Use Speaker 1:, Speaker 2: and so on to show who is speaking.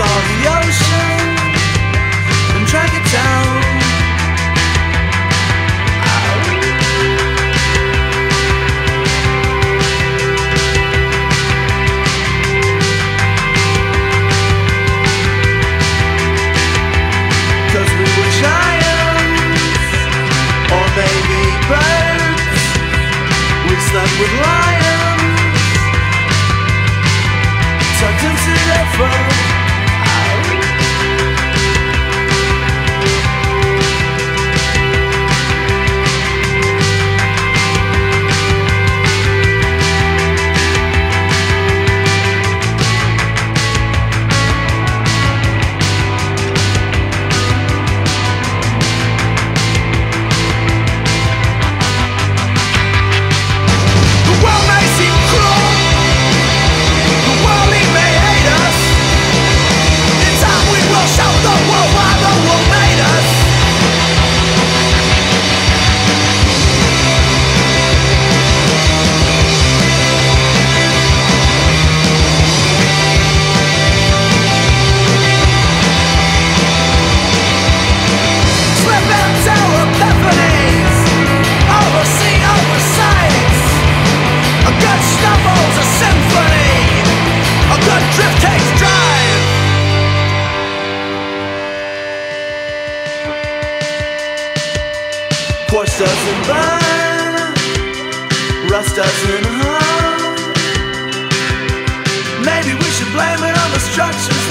Speaker 1: sorry doesn't burn, rust doesn't harm. Maybe we should blame it on the structures